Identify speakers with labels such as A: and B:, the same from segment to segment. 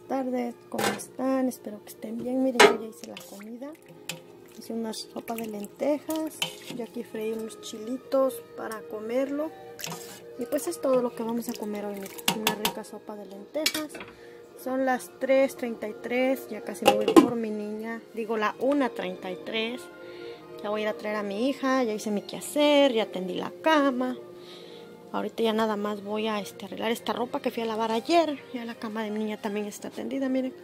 A: tardes, ¿cómo están? Espero que estén bien. Miren, yo ya hice la comida. Hice una sopa de lentejas. Yo aquí freí unos chilitos para comerlo. Y pues es todo lo que vamos a comer hoy. Una rica sopa de lentejas. Son las 3.33. Ya casi me voy por mi niña. Digo la 1.33. Ya voy a ir a traer a mi hija. Ya hice mi quehacer. Ya tendí la cama. Ahorita ya nada más voy a este, arreglar esta ropa que fui a lavar ayer. Ya la cama de mi niña también está tendida, miren.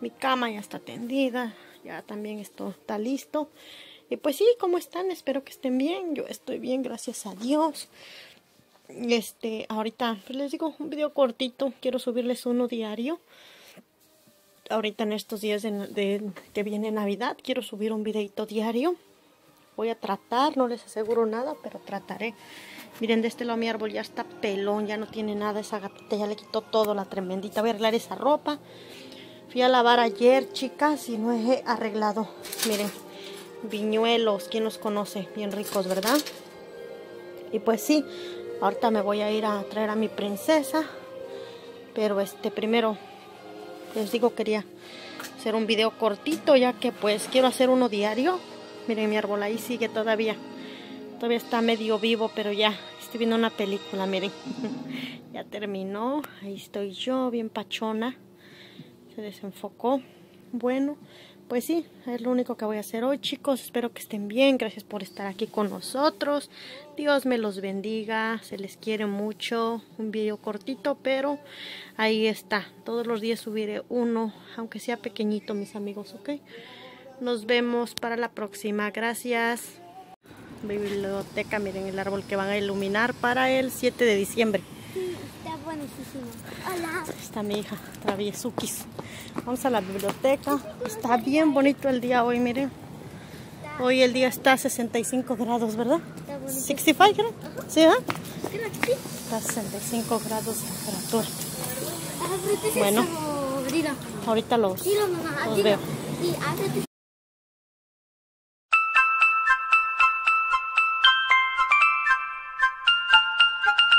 A: Mi cama ya está tendida. Ya también esto está listo. Y pues sí, ¿cómo están? Espero que estén bien. Yo estoy bien, gracias a Dios. Este, ahorita pues les digo un video cortito. Quiero subirles uno diario. Ahorita en estos días de, que viene Navidad, quiero subir un videito diario. Voy a tratar, no les aseguro nada, pero trataré. Miren, de este lado mi árbol ya está pelón, ya no tiene nada. Esa gatita ya le quitó todo, la tremendita. Voy a arreglar esa ropa. Fui a lavar ayer, chicas, y no he arreglado. Miren, viñuelos, ¿quién los conoce? Bien ricos, ¿verdad? Y pues sí, ahorita me voy a ir a traer a mi princesa. Pero este, primero, les digo, quería hacer un video cortito, ya que pues quiero hacer uno diario. Miren, mi árbol ahí sigue todavía. Todavía está medio vivo, pero ya estoy viendo una película, miren. ya terminó. Ahí estoy yo, bien pachona. Se desenfocó. Bueno, pues sí, es lo único que voy a hacer hoy, chicos. Espero que estén bien. Gracias por estar aquí con nosotros. Dios me los bendiga. Se les quiere mucho. Un video cortito, pero ahí está. Todos los días subiré uno, aunque sea pequeñito, mis amigos, ¿ok? Nos vemos para la próxima. Gracias biblioteca, miren el árbol que van a iluminar para el 7 de diciembre.
B: Sí, está buenísimo. Hola.
A: Está mi hija, Traviesukis. Vamos a la biblioteca. Está bien bonito el día hoy, miren. Hoy el día está a 65 grados, ¿verdad?
B: Está bonito.
A: 65 grados. ¿Sí,
B: Creo que sí.
A: Está a 65 grados de temperatura.
B: Ábrete
A: Bueno. Ahorita los, los veo.
B: you